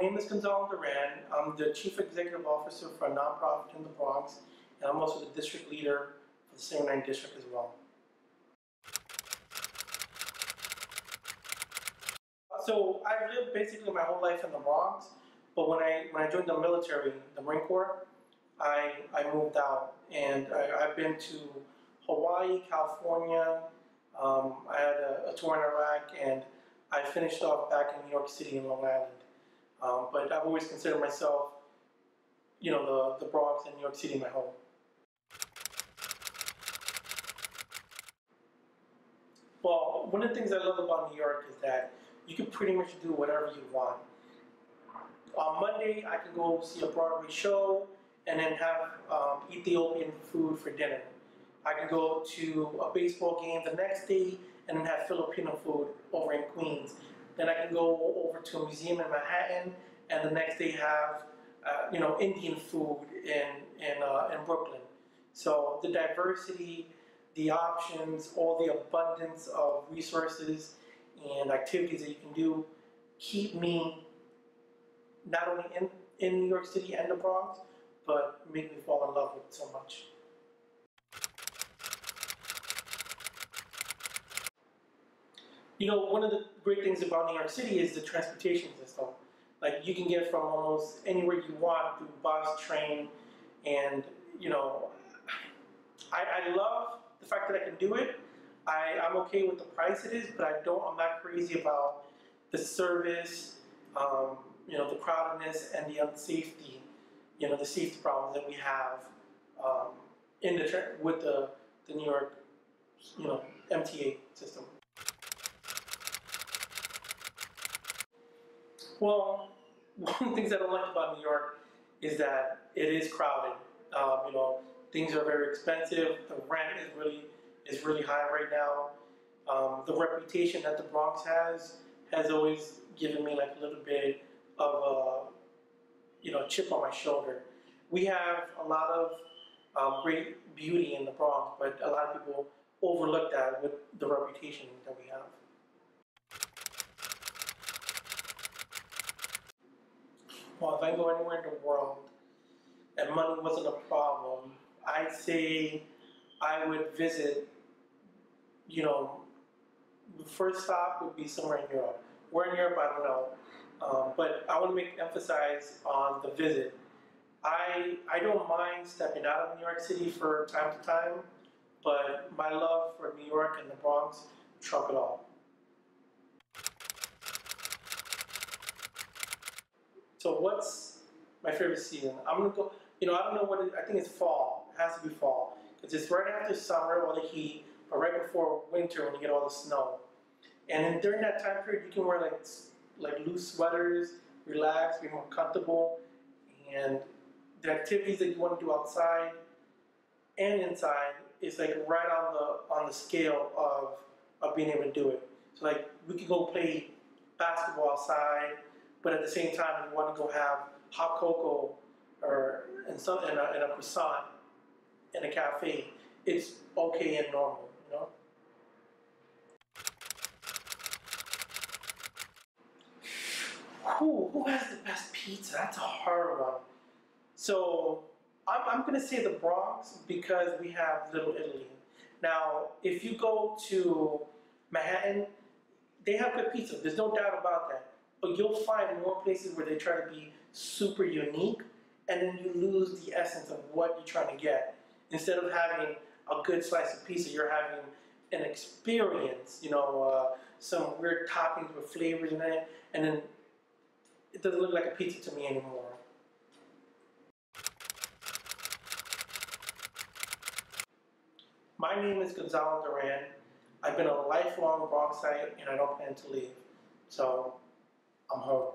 my name is Gonzalo Duran. I'm the Chief Executive Officer for a nonprofit in the Bronx, and I'm also the district leader for the 79 district as well. So I've lived basically my whole life in the Bronx, but when I when I joined the military, the Marine Corps, I, I moved out and I, I've been to Hawaii, California. Um, I had a, a tour in Iraq, and I finished off back in New York City and Long Island. Um, but I've always considered myself, you know, the, the Bronx and New York City my home. Well, one of the things I love about New York is that you can pretty much do whatever you want. On Monday, I can go see a Broadway show and then have um, Ethiopian food for dinner. I can go to a baseball game the next day and then have Filipino food over in Queens. Then I can go over to a museum in Manhattan and the next day have uh, you know Indian food in in, uh, in Brooklyn. So the diversity, the options, all the abundance of resources and activities that you can do keep me not only in, in New York City and the Bronx, but make me fall in love with it so much. You know, one of the great things about New York City is the transportation system. Like you can get from almost anywhere you want through bus, train, and you know, I, I love the fact that I can do it. I, I'm okay with the price it is, but I don't. I'm not crazy about the service, um, you know, the crowdedness and the unsafety, you know, the safety problems that we have um, in the with the the New York, you know, MTA system. Well, one of the things I don't like about New York is that it is crowded. Um, you know, things are very expensive. The rent is really is really high right now. Um, the reputation that the Bronx has has always given me like a little bit of a you know chip on my shoulder. We have a lot of um, great beauty in the Bronx, but a lot of people overlook that with the reputation that we have. Well, if I go anywhere in the world and money wasn't a problem, I'd say I would visit, you know, the first stop would be somewhere in Europe. Where in Europe, I don't know. Um, but I want to make emphasize on the visit. I, I don't mind stepping out of New York City for time to time, but my love for New York and the Bronx trump it all. So what's my favorite season? I'm gonna go. You know, I don't know what. It, I think it's fall. It has to be fall because it's right after summer, all the heat, but right before winter when you get all the snow. And then during that time period, you can wear like like loose sweaters, relax, be more comfortable, and the activities that you want to do outside and inside is like right on the on the scale of of being able to do it. So like we could go play basketball outside but at the same time, you want to go have hot cocoa or and some and a, and a croissant in a cafe, it's okay and normal, you know. Who who has the best pizza? That's a hard one. So I'm, I'm gonna say the Bronx because we have Little Italy. Now, if you go to Manhattan, they have good pizza. There's no doubt about that. But you'll find more places where they try to be super unique, and then you lose the essence of what you're trying to get. Instead of having a good slice of pizza, you're having an experience, you know, uh, some weird toppings with flavors in it, and then it doesn't look like a pizza to me anymore. My name is Gonzalo Duran. I've been a lifelong Bronxite and I don't plan to leave. So I'm home.